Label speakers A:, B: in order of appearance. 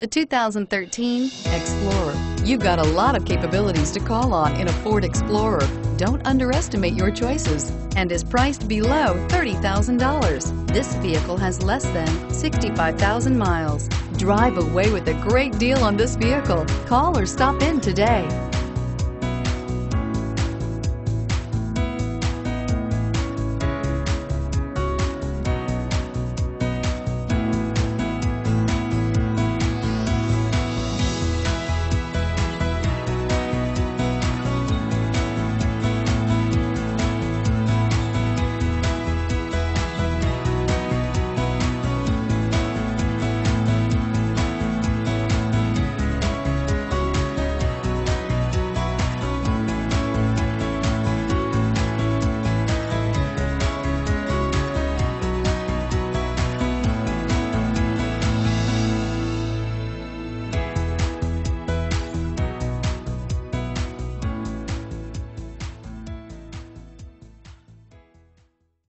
A: The 2013 Explorer. You've got a lot of capabilities to call on in a Ford Explorer. Don't underestimate your choices and is priced below $30,000. This vehicle has less than 65,000 miles. Drive away with a great deal on this vehicle. Call or stop in today.